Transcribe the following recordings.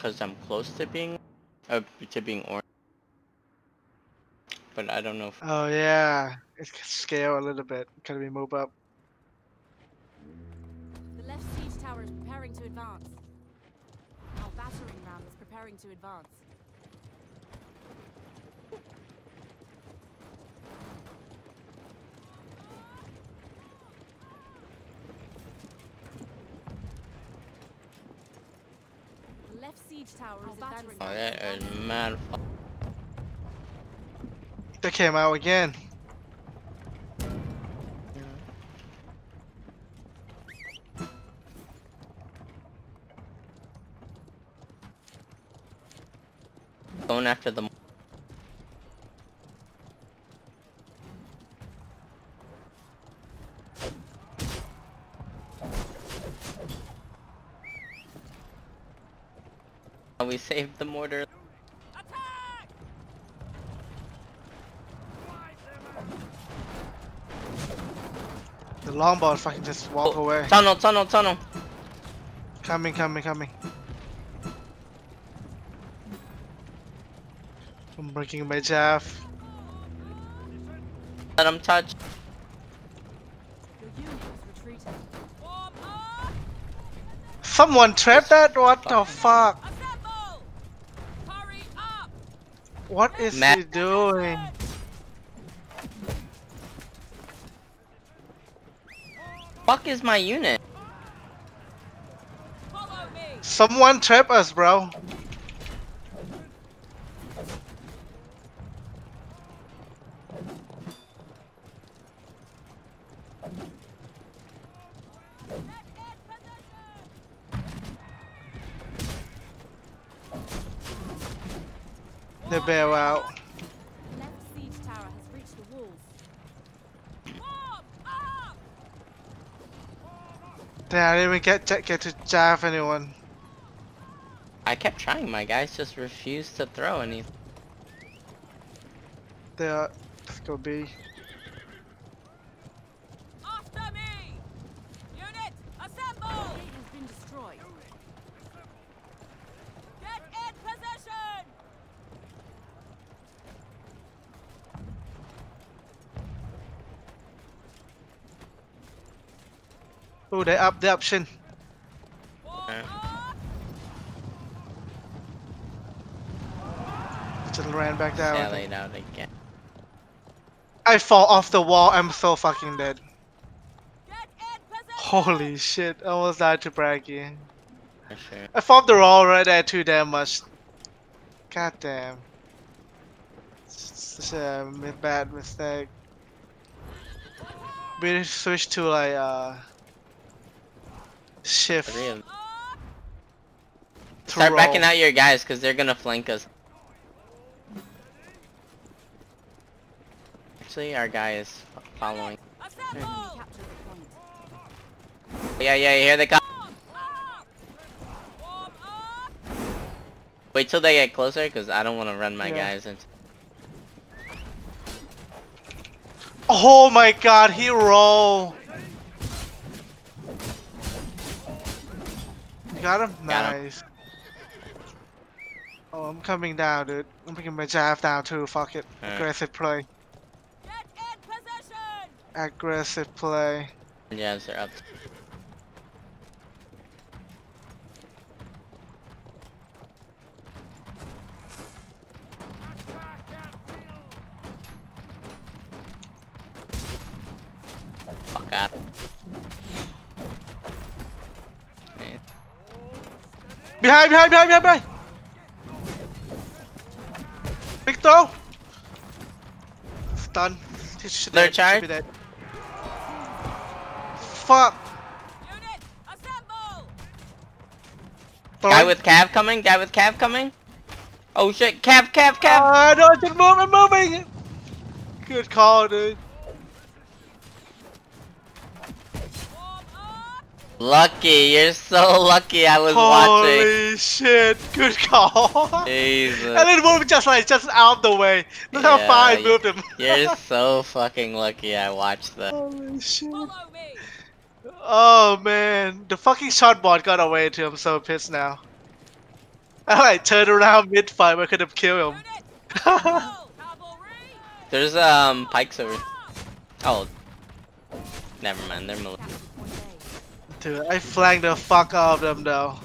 because I'm close to being, uh, to being orange. But I don't know if Oh yeah, it can scale a little bit. Can we move up? The left siege tower is preparing to advance. Our battering ram is preparing to advance. The left siege tower is advancing. Oh, that is mad. fu- They came out again. Going after the. Oh, We saved the mortar. The longbow fucking just walk Oh, away. Tunnel, tunnel, tunnel. Coming, coming, coming. I'm breaking my jaff. Let him touch. Your unit is retreating. Someone trapped that? What the fuck? Assemble! Hurry up! What is Ma- he doing? Fuck is my unit? Someone trap us, bro. They bail out. Left siege tower has reached the walls. Damn, I didn't even get to, get to jaff anyone. I kept trying. My guys just refused to throw anything. There, are. Let's go B. After me! Unit, assemble! Gate has been destroyed. Get in position! Oh, they up the option. Just ran back down. I think. sallied out again. I fall off the wall. I'm so fucking dead. Get in position! Holy shit! I almost died to Braggy. Sure. I fought the wall right there too damn much. God damn. It's such a bad mistake. We need to switch to like uh shift Start backing out your guys, cause they're gonna flank us. Actually, our guy is following. Assemble! Capture the point. Yeah, yeah, here they come. Wait till they get closer, cause I don't want to run my Yeah. guys into. Oh my god, he roll. Got him? Got him. nice. Oh, I'm coming down, dude. I'm picking my jaff down too. Fuck it. Alright. Aggressive play. Get in position! Aggressive play. Yeah, they're up. Fuck out. Man, Behind, behind, behind, behind, behind. Big throw. Stun. He should They're dead, should charged? be dead. Fuck. Unit, assemble! Guy with Cav coming? Guy with Cav coming? Oh shit, Cav, Cav, Cav! Ah, no, it's moving, I'm moving. Good call, dude. Warm up! Lucky, you're so lucky I was watching. Holy shit. Good call. Jesus. and then move just like, just out the way. Look how far I moved him. You're so fucking lucky I watched that. Holy shit. Follow me! Oh man, the fucking shot bot got away too. I'm so pissed now. I like turned around mid fight. I could have killed him. There's um pikes over. Oh, never mind. They're mil- Capture point A. Dude, I flanked the fuck out of them though.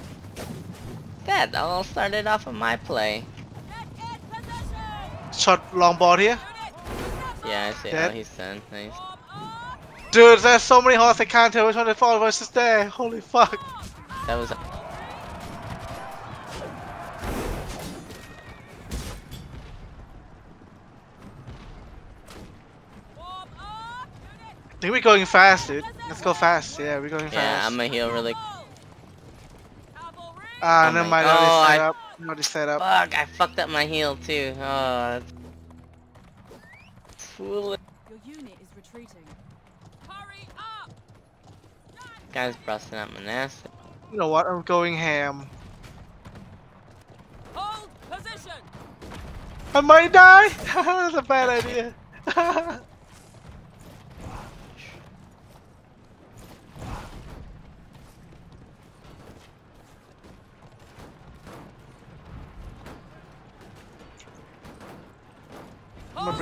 that all started off of my play. Shot long ball here. Yeah, I see. Dead. Oh, he's done. Nice. Dude, there's so many horses I can't tell which one to fall versus there. Holy fuck. That was. I think we're going fast, dude. Let's go fast. Yeah, we're going Yeah, fast. Yeah, I'm gonna heal really. Ah, Oh never my- mind. oh, set I- up. Already set up. Fuck! I fucked up my heal too. Oh, that's foolish. Your unit is retreating. Hurry up! Guy's busting up my ass. You know what? I'm going ham. Hold position. I might die. That's a bad idea.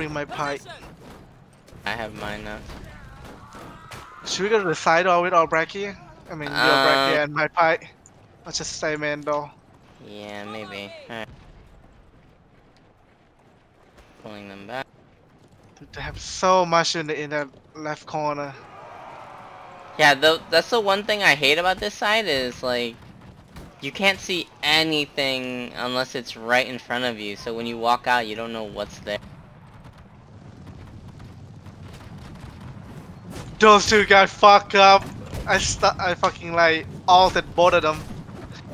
My pipe. I have mine now. Should we go to the side or with all bracky? I mean, your uh, bracky and my pipe. Let's just stay man though. Yeah, maybe. Alright. Pulling them back. Dude, They have so much in the in the left corner. Yeah, tho- that's the one thing I hate about this side is like you can't see anything unless it's right in front of you. So when you walk out, you don't know what's there. Those two guys fuck up. I stu I fucking like ulted both of them.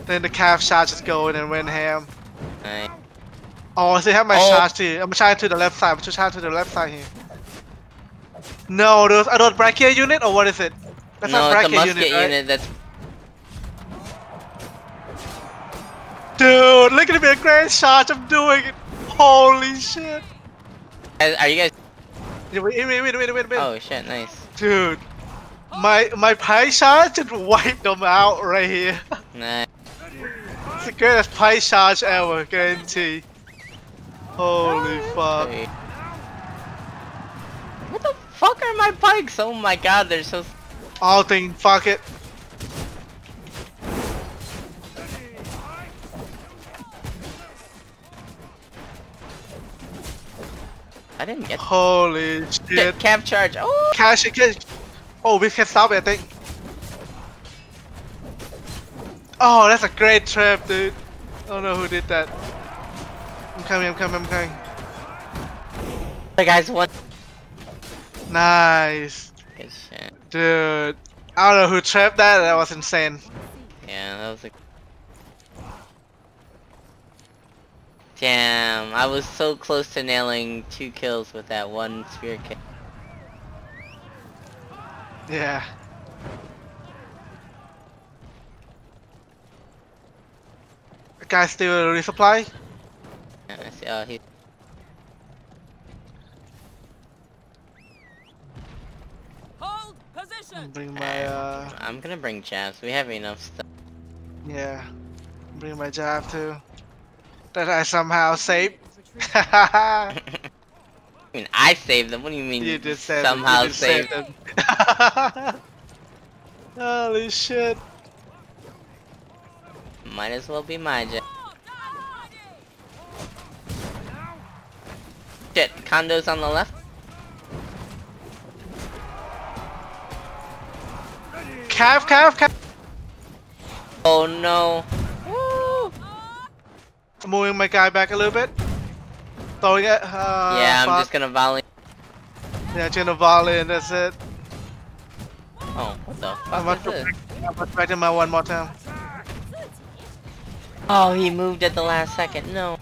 Then the Cav shot just go in and went ham. Right. Oh, they have my Oh. charge too. I'm trying to the left side. I'm trying to the left side here. No, those are those brachial unit or what is it? That's no, not it's a musket unit, right? unit that's Dude, look at me, a great charge. I'm doing it. Holy shit. Are you guys? Wait, wait, wait, wait, wait, wait. Oh shit! Nice. Dude, my my pie charge just wiped them out right here. Nice. It's the greatest pie charge ever, guarantee. Holy fuck. What the fuck are my pikes? Oh my god, they're so. All thing, fuck it. I didn't get. Holy shit. Cap charge. Oh. Cash it. Oh, we can stop it, I think. Oh, that's a great trap, dude. I don't know who did that. I'm coming, I'm coming, I'm coming. The guys what? Nice. Good shit. Dude. I don't know who trapped that, that was insane. Yeah, that was a. Damn, I was so close to nailing two kills with that one spear kick. Yeah. The guy still resupply? Yeah, I see. Oh, he. Hold position. Bring my uh I'm gonna bring jabs. We have enough stuff. yeah. Bring my jab too. That I somehow saved. I mean, I saved them. What do you mean? you just said somehow you just saved them. Holy shit. Might as well be my jab. Shit, condos on the left. Cav, Cav, Cav. Oh no. Woo. Moving my guy back a little bit. Throwing it. Uh, yeah, I'm just gonna volley. Yeah, gonna volley and that's it. Oh, what the I'm fuck about is this? I'm about to back him out one more time. Oh, he moved at the last second. No.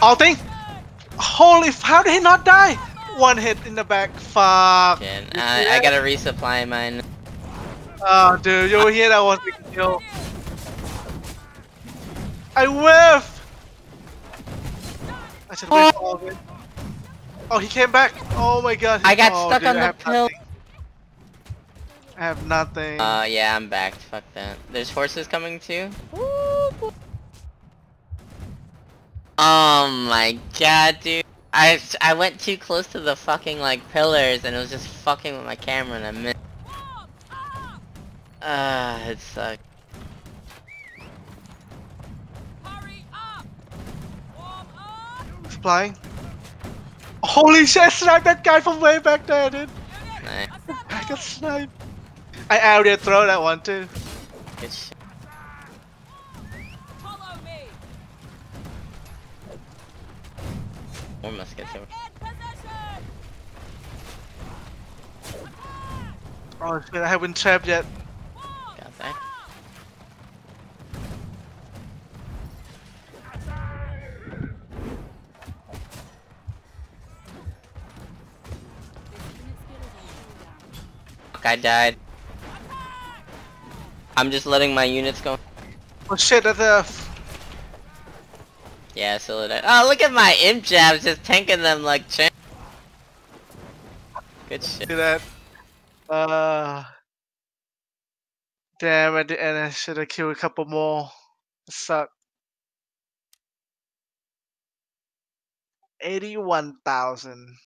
Ulting! Holy, how did he not die? One hit in the back. Fuck. I, I gotta resupply mine. Oh, dude, you were here. That was the kill. I whiff. I should whiff all of it. Oh, he came back. Oh my god. I got oh, stuck dude, on I the have pill. nothing. I I have nothing. Uh, yeah, I'm back. Fuck that. There's horses coming too. Oh my god, dude. I I went too close to the fucking like pillars and it was just fucking with my camera and I missed. Warm up! Ah, it sucked. Hurry up! Warm up! Flying. Holy shit! I sniped that guy from way back there, dude. Nice. I got sniped. I already throw that one too. Good shit. Follow me! More muskets over. In! Oh shit! I haven't trapped yet. I died. I'm just letting my units go. Oh shit! That's a. Yeah, so did I. Oh, look at my imp jabs just tanking them like champ. Good shit. Do that. Uh. Damn! At the end, I should have killed a couple more. It sucked. Eighty-one thousand.